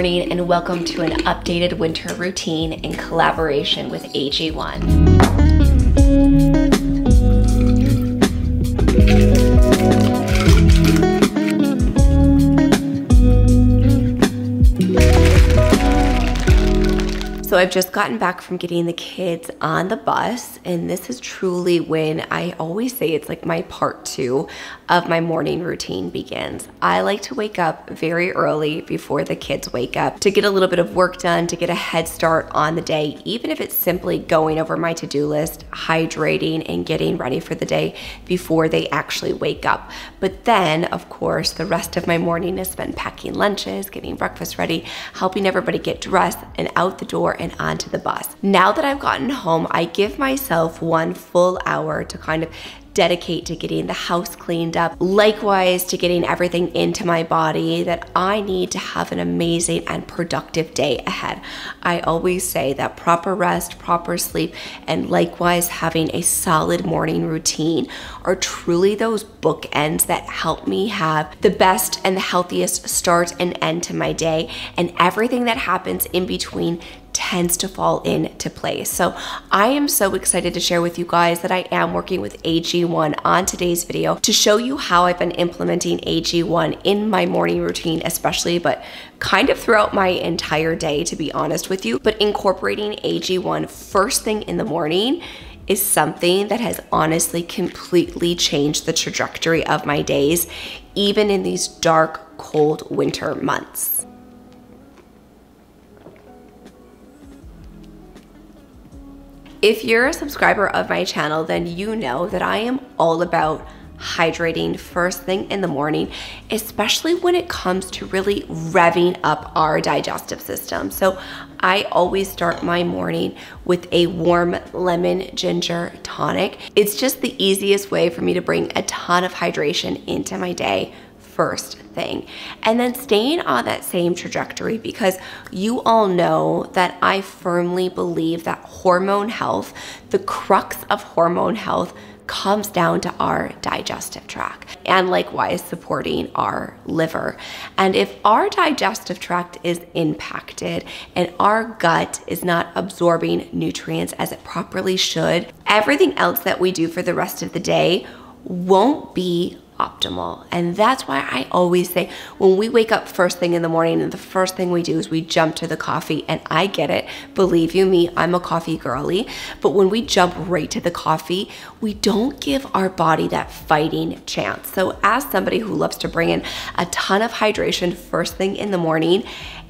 morning and welcome to an updated winter routine in collaboration with AG1. So I've just gotten back from getting the kids on the bus, and this is truly when I always say it's like my part two of my morning routine begins. I like to wake up very early before the kids wake up to get a little bit of work done, to get a head start on the day, even if it's simply going over my to do list, hydrating, and getting ready for the day before they actually wake up. But then, of course, the rest of my morning is spent packing lunches, getting breakfast ready, helping everybody get dressed and out the door and onto the bus. Now that I've gotten home, I give myself one full hour to kind of dedicate to getting the house cleaned up, likewise to getting everything into my body that I need to have an amazing and productive day ahead. I always say that proper rest, proper sleep, and likewise having a solid morning routine are truly those bookends that help me have the best and the healthiest start and end to my day, and everything that happens in between tends to fall into place. So I am so excited to share with you guys that I am working with AG1 on today's video to show you how I've been implementing AG1 in my morning routine, especially, but kind of throughout my entire day, to be honest with you. But incorporating AG1 first thing in the morning is something that has honestly completely changed the trajectory of my days, even in these dark, cold winter months. If you're a subscriber of my channel, then you know that I am all about hydrating first thing in the morning, especially when it comes to really revving up our digestive system. So I always start my morning with a warm lemon ginger tonic. It's just the easiest way for me to bring a ton of hydration into my day first thing. And then staying on that same trajectory because you all know that I firmly believe that hormone health, the crux of hormone health, comes down to our digestive tract and likewise supporting our liver. And if our digestive tract is impacted and our gut is not absorbing nutrients as it properly should, everything else that we do for the rest of the day won't be optimal. And that's why I always say when we wake up first thing in the morning and the first thing we do is we jump to the coffee. And I get it. Believe you me, I'm a coffee girly. But when we jump right to the coffee, we don't give our body that fighting chance. So, as somebody who loves to bring in a ton of hydration first thing in the morning,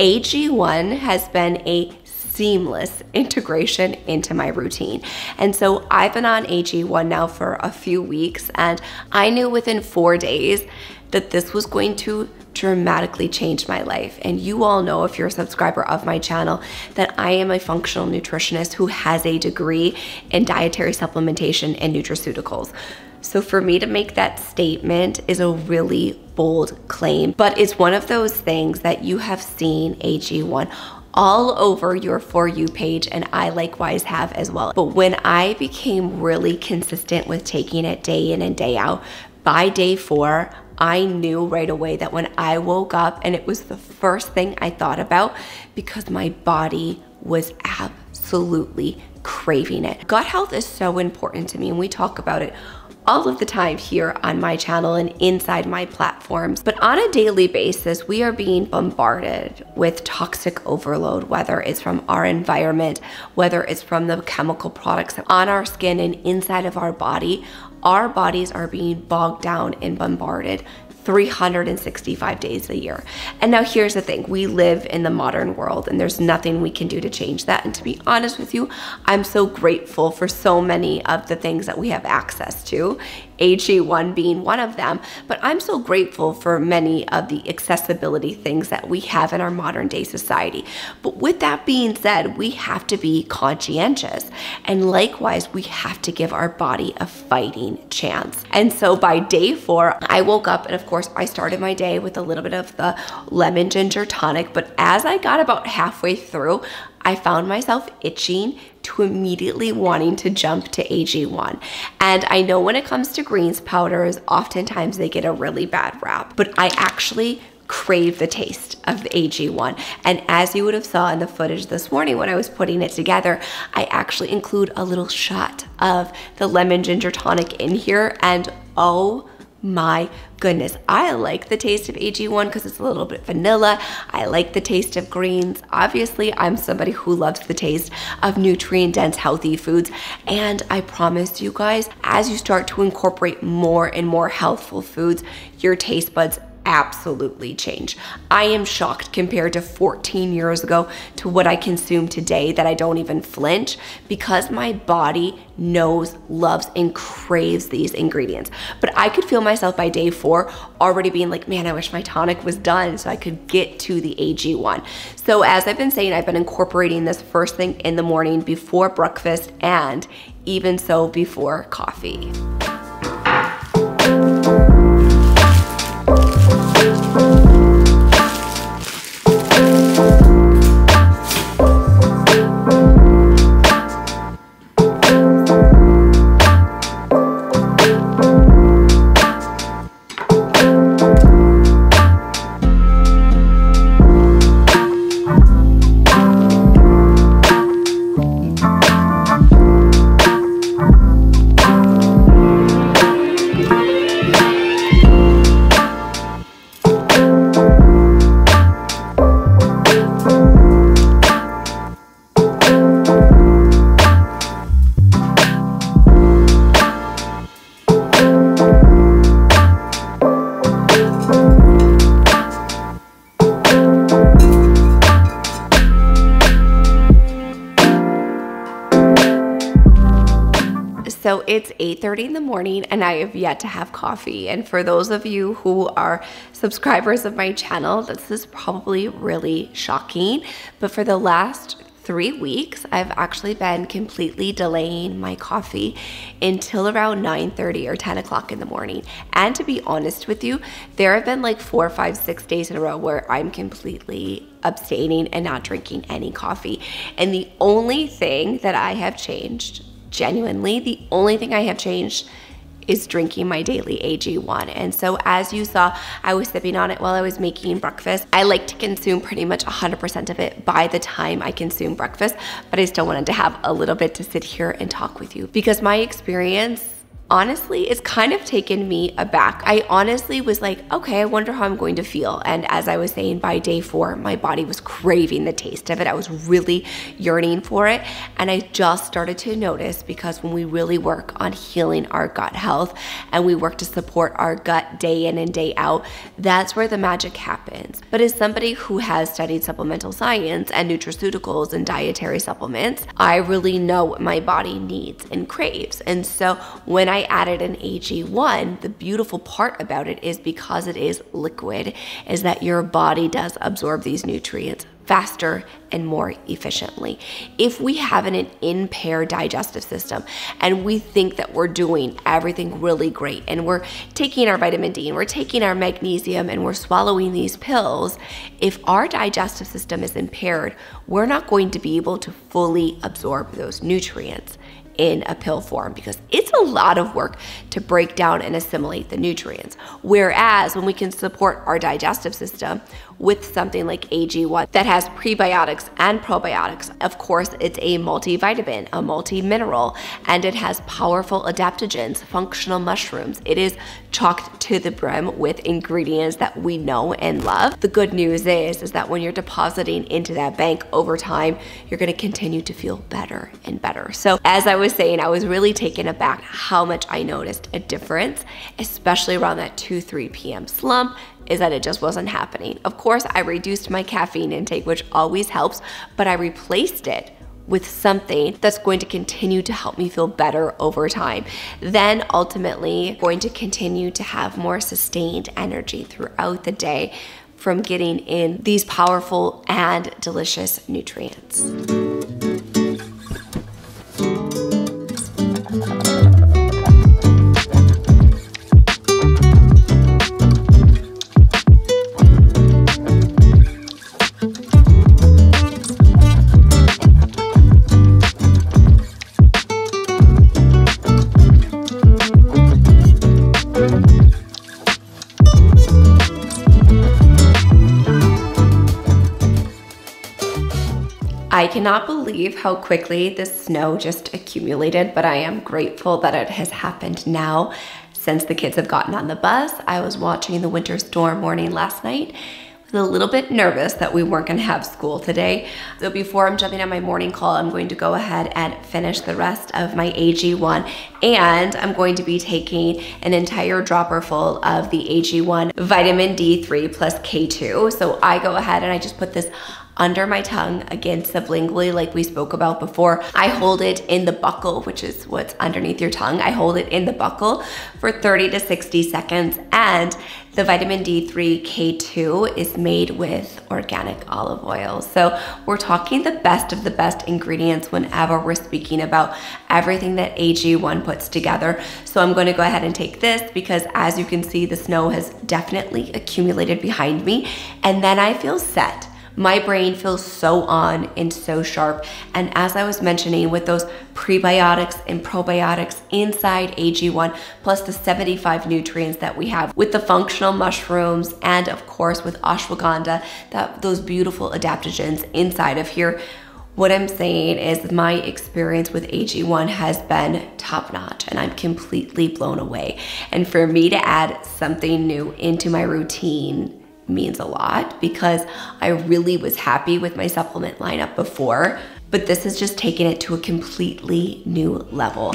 AG1 has been a seamless integration into my routine. And so I've been on AG1 now for a few weeks, and I knew within four days that this was going to dramatically change my life. And you all know, if you're a subscriber of my channel, that I am a functional nutritionist who has a degree in dietary supplementation and nutraceuticals. So for me to make that statement is a really bold claim, but it's one of those things that you have seen AG1 all over your For You page, and I likewise have as well. But when I became really consistent with taking it day in and day out, by day four, I knew right away that when I woke up, and it was the first thing I thought about because my body was absolutely craving it. Gut health is so important to me, and we talk about it all of the time here on my channel and inside my platforms. But on a daily basis, we are being bombarded with toxic overload, whether it's from our environment, whether it's from the chemical products on our skin and inside of our body. Our bodies are being bogged down and bombarded 365 days a year. And now here's the thing we live in the modern world and there's nothing we can do to change that. And to be honest with you, I'm so grateful for so many of the things that we have access to AG1 being one of them. But I'm so grateful for many of the accessibility things that we have in our modern day society. But with that being said, we have to be conscientious. And likewise, we have to give our body a fighting chance. And so by day four, I woke up and of course I started my day with a little bit of the lemon ginger tonic. But as I got about halfway through, I found myself itching to immediately wanting to jump to AG1. And I know when it comes to greens powders, oftentimes they get a really bad rap, but I actually crave the taste of the AG1. And as you would have saw in the footage this morning when I was putting it together, I actually include a little shot of the lemon ginger tonic in here and oh my goodness. I like the taste of AG1 because it's a little bit vanilla. I like the taste of greens. Obviously, I'm somebody who loves the taste of nutrient dense healthy foods. And I promise you guys, as you start to incorporate more and more healthful foods, your taste buds absolutely change. I am shocked compared to 14 years ago to what I consume today that I don't even flinch because my body knows, loves, and craves these ingredients. But I could feel myself by day four already being like, man, I wish my tonic was done so I could get to the AG1. So as I've been saying, I've been incorporating this first thing in the morning before breakfast and even so before coffee. It's 8:30 in the morning and I have yet to have coffee. And for those of you who are subscribers of my channel, this is probably really shocking, but for the last three weeks, I've actually been completely delaying my coffee until around 9:30 or 10 o'clock in the morning. And to be honest with you, there have been like four, five, six days in a row where I'm completely abstaining and not drinking any coffee. And the only thing that I have changed genuinely, the only thing I have changed is drinking my daily AG1. And so as you saw, I was sipping on it while I was making breakfast. I like to consume pretty much 100% of it by the time I consume breakfast, but I still wanted to have a little bit to sit here and talk with you because my experience honestly, it's kind of taken me aback. I honestly was like, okay, I wonder how I'm going to feel. And as I was saying, by day four, my body was craving the taste of it. I was really yearning for it. And I just started to notice because when we really work on healing our gut health and we work to support our gut day in and day out, that's where the magic happens. But as somebody who has studied supplemental science and nutraceuticals and dietary supplements, I really know what my body needs and craves. And so when I I added an AG1, the beautiful part about it is because it is liquid, is that your body does absorb these nutrients faster and more efficiently. If we have an impaired digestive system and we think that we're doing everything really great and we're taking our vitamin D and we're taking our magnesium and we're swallowing these pills, if our digestive system is impaired, we're not going to be able to fully absorb those nutrients in a pill form because it's a lot of work to break down and assimilate the nutrients. Whereas when we can support our digestive system with something like AG1 that has prebiotics and probiotics, of course, it's a multivitamin, a multi-mineral, and it has powerful adaptogens, functional mushrooms. It is chocked to the brim with ingredients that we know and love. The good news is, is that when you're depositing into that bank over time, you're gonna continue to feel better and better. So as I was saying, I was really taken aback how much I noticed a difference, especially around that 2, 3 p.m. slump, is that it just wasn't happening. Of course, I reduced my caffeine intake, which always helps, but I replaced it with something that's going to continue to help me feel better over time. Then ultimately going to continue to have more sustained energy throughout the day from getting in these powerful and delicious nutrients. Cannot believe how quickly this snow just accumulated, but I am grateful that it has happened now since the kids have gotten on the bus. I was watching the winter storm warning last night a little bit nervous that we weren't gonna have school today. So before I'm jumping on my morning call, I'm going to go ahead and finish the rest of my AG1 and I'm going to be taking an entire dropper full of the AG1 vitamin D3 plus K2. So I go ahead and I just put this under my tongue, again sublingually like we spoke about before. I hold it in the buccal, which is what's underneath your tongue. I hold it in the buccal for 30 to 60 seconds and the vitamin D3 K2 is made with organic olive oil. So we're talking the best of the best ingredients whenever we're speaking about everything that AG1 puts together. So I'm gonna go ahead and take this because as you can see, the snow has definitely accumulated behind me and then I feel set my brain feels so on and so sharp. And as I was mentioning with those prebiotics and probiotics inside AG1, plus the 75 nutrients that we have with the functional mushrooms and of course with ashwagandha, that those beautiful adaptogens inside of here, what I'm saying is my experience with AG1 has been top notch and I'm completely blown away. And for me to add something new into my routine means a lot because I really was happy with my supplement lineup before, but this has just taken it to a completely new level.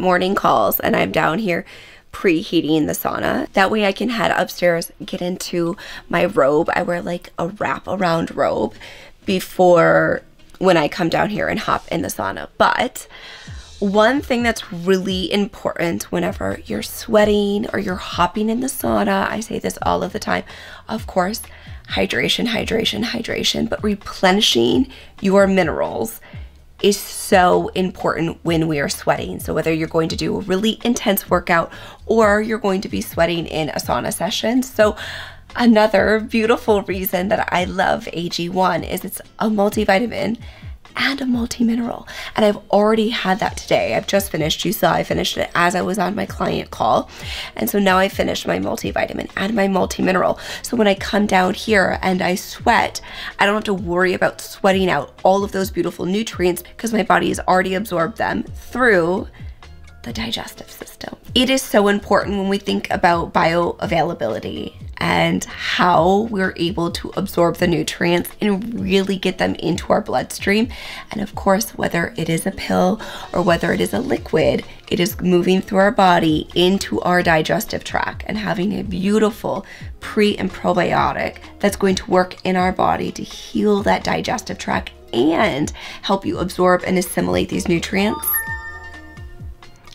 Morning calls and I'm down here preheating the sauna. That way I can head upstairs, get into my robe. I wear like a wrap around robe before when I come down here and hop in the sauna. But one thing that's really important whenever you're sweating or you're hopping in the sauna, I say this all of the time, of course, hydration, hydration, hydration, but replenishing your minerals is so important when we are sweating. So whether you're going to do a really intense workout or you're going to be sweating in a sauna session. So another beautiful reason that I love AG1 is it's a multivitamin and a multi-mineral. And I've already had that today. I've just finished. You saw I finished it as I was on my client call. And so now I finished my multivitamin and my multi-mineral. So when I come down here and I sweat, I don't have to worry about sweating out all of those beautiful nutrients because my body has already absorbed them through the digestive system. It is so important when we think about bioavailability and how we're able to absorb the nutrients and really get them into our bloodstream. And of course, whether it is a pill or whether it is a liquid, it is moving through our body into our digestive tract and having a beautiful pre and probiotic that's going to work in our body to heal that digestive tract and help you absorb and assimilate these nutrients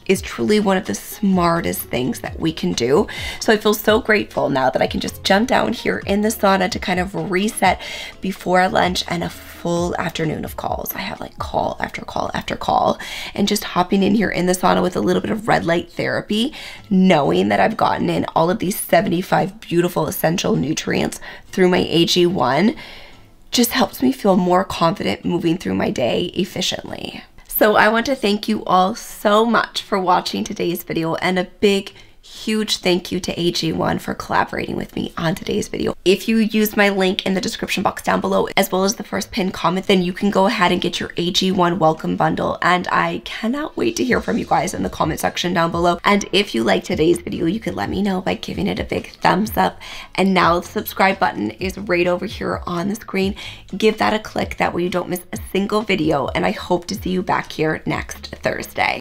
is truly one of the smartest things that we can do. So I feel so grateful now that I can just jump down here in the sauna to kind of reset before lunch and a full afternoon of calls. I have like call after call after call and just hopping in here in the sauna with a little bit of red light therapy, knowing that I've gotten in all of these 75 beautiful essential nutrients through my AG1 just helps me feel more confident moving through my day efficiently. So I want to thank you all so much for watching today's video and a big huge thank you to AG1 for collaborating with me on today's video. If you use my link in the description box down below, as well as the first pinned comment, then you can go ahead and get your AG1 welcome bundle. And I cannot wait to hear from you guys in the comment section down below. And if you like today's video, you can let me know by giving it a big thumbs up. And now the subscribe button is right over here on the screen. Give that a click, that way you don't miss a single video. And I hope to see you back here next Thursday.